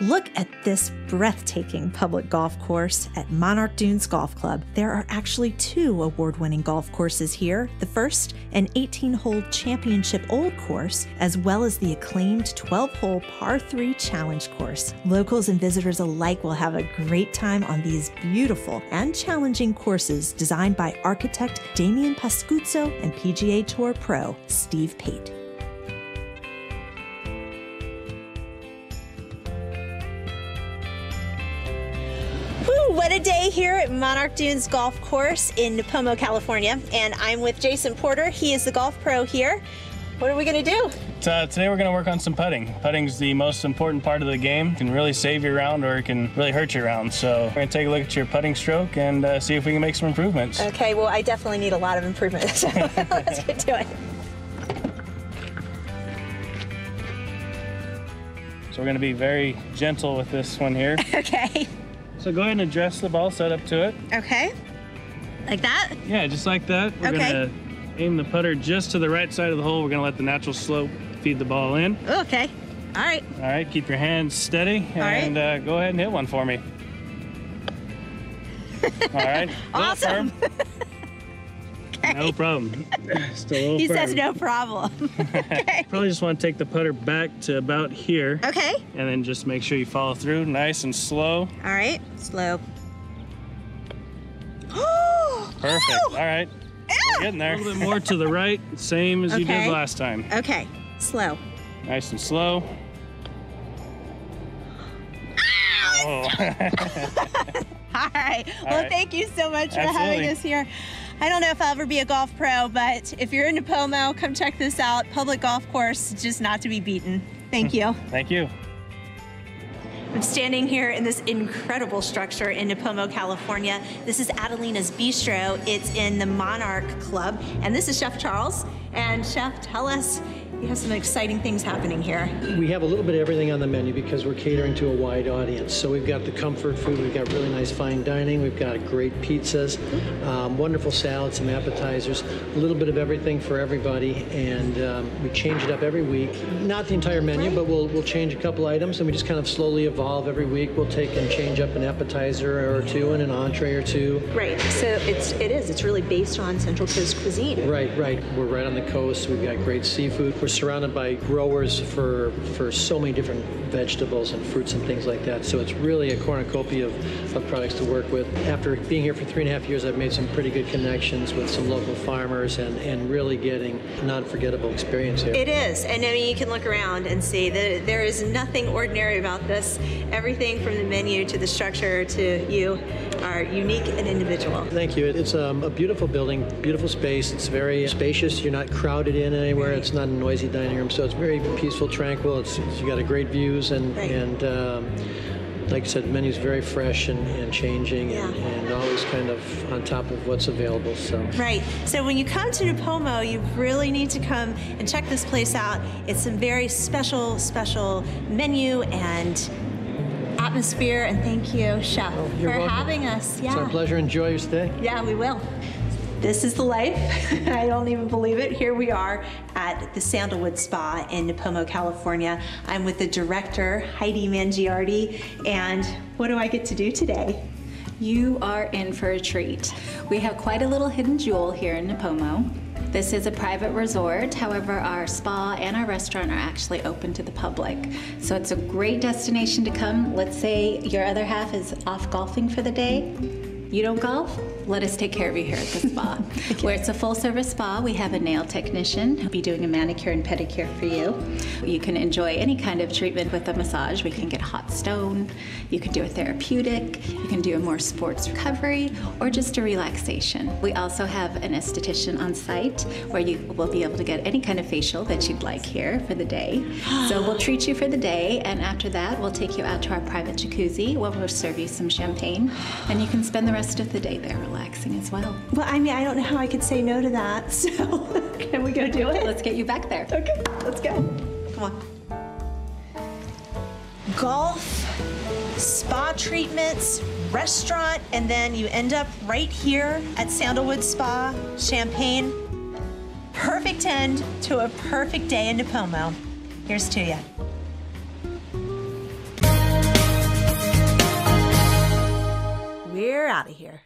Look at this breathtaking public golf course at Monarch Dunes Golf Club. There are actually two award winning golf courses here. The first, an 18 hole championship old course, as well as the acclaimed 12 hole par 3 challenge course. Locals and visitors alike will have a great time on these beautiful and challenging courses designed by architect Damian Pascuzzo and PGA Tour pro Steve Pate. What a day here at Monarch Dunes Golf Course in Nipomo, California. And I'm with Jason Porter. He is the golf pro here. What are we going to do? Uh, today we're going to work on some putting. Putting's the most important part of the game. It can really save your round or it can really hurt your round. So we're going to take a look at your putting stroke and uh, see if we can make some improvements. Okay, well, I definitely need a lot of improvement. So let's get to it. So we're going to be very gentle with this one here. Okay. So go ahead and adjust the ball, set up to it. Okay. Like that? Yeah, just like that. We're Okay. going to aim the putter just to the right side of the hole. We're going to let the natural slope feed the ball in. Okay. All right. All right, keep your hands steady right. and uh, go ahead and hit one for me. All right. Awesome. firm. No problem. Still a He firm. says no problem. okay. Probably just want to take the putter back to about here Okay. and then just make sure you follow through nice and slow. All right. Slow. Perfect. All right. We're getting there. A little bit more to the right, same as you did last time. Okay. Slow. Nice and slow. Oh, All right. Well, right. thank you so much for having us here. I don't know if I'll ever be a golf pro, but if you're in Nipomo, come check this out. Public golf course, just not to be beaten. Thank you. thank you. I'm standing here in this incredible structure in Nipomo, California. This is Adelina's Bistro. It's in the Monarch Club. And this is Chef Charles. And Chef, tell us, you have some exciting things happening here. We have a little bit of everything on the menu because we're catering to a wide audience. So we've got the comfort food, we've got really nice fine dining, we've got great pizzas, um, wonderful salads, some appetizers, a little bit of everything for everybody, and um, we change it up every week. Not the entire menu, but we'll we'll change a couple items, and we just kind of slowly evolve every week. We'll take and change up an appetizer or two and an entree or two. Right. So it's it is. It's really based on Central Coast cuisine. Right, right. We're right on the coast. We've got great seafood. We're surrounded by growers for for so many different vegetables and fruits and things like that. So it's really a cornucopia of, of products to work with. After being here for three and a half years, I've made some pretty good connections with some local farmers and, and really getting an unforgettable experience here. It is, and I mean, you can look around and see that there is nothing ordinary about this. Everything from the menu to the structure to you are unique and individual. Thank you. It's um, a beautiful building, beautiful space. It's very spacious. You're not crowded in anywhere. It's not a dining room, so it's very peaceful, tranquil. It's, it's you got a great views and Right. and um, like I said, the menu's very fresh and, and changing and, Yeah. and always kind of on top of what's available. So. Right. So when you come to Nipomo, you really need to come and check this place out. It's a very special, special menu and atmosphere. And thank you, Chef, you're for welcome. having us. Yeah. It's our pleasure. Enjoy your stay. Yeah, we will. This is the life. I don't even believe it. Here we are at the Sandalwood Spa in Nipomo, California. I'm with the director, Heidi Mangiardi. And what do I get to do today? You are in for a treat. We have quite a little hidden jewel here in Nipomo. This is a private resort, however, our spa and our restaurant are actually open to the public. So it's a great destination to come. Let's say your other half is off golfing for the day. You don't golf? Let us take care of you here at the spa. Where it's a full service spa, we have a nail technician who'll be doing a manicure and pedicure for you. You can enjoy any kind of treatment with a massage. We can get hot stone, you can do a therapeutic, you can do a more sports recovery, or just a relaxation. We also have an esthetician on site where you will be able to get any kind of facial that you'd like here for the day. So we'll treat you for the day, and after that, we'll take you out to our private jacuzzi where we'll serve you some champagne, and you can spend the rest of the day there relaxing relaxing as well. Well, I mean, I don't know how I could say no to that, so can we go do it? Let's get you back there. Okay, let's go. Come on. Golf, spa treatments, restaurant, and then you end up right here at Sandalwood Spa, Champagne. Perfect end to a perfect day in Nipomo. Here's to you. We're out of here.